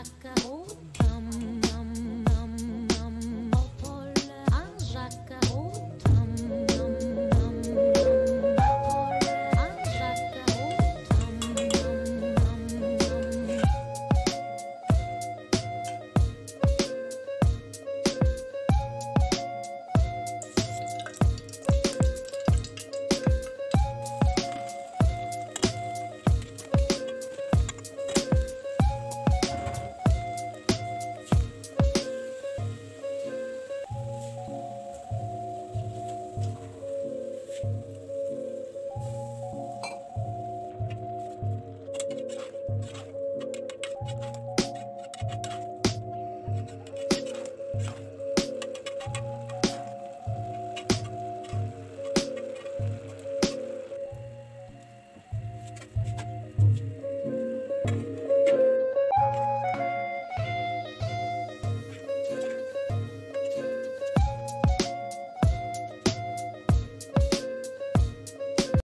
acabó.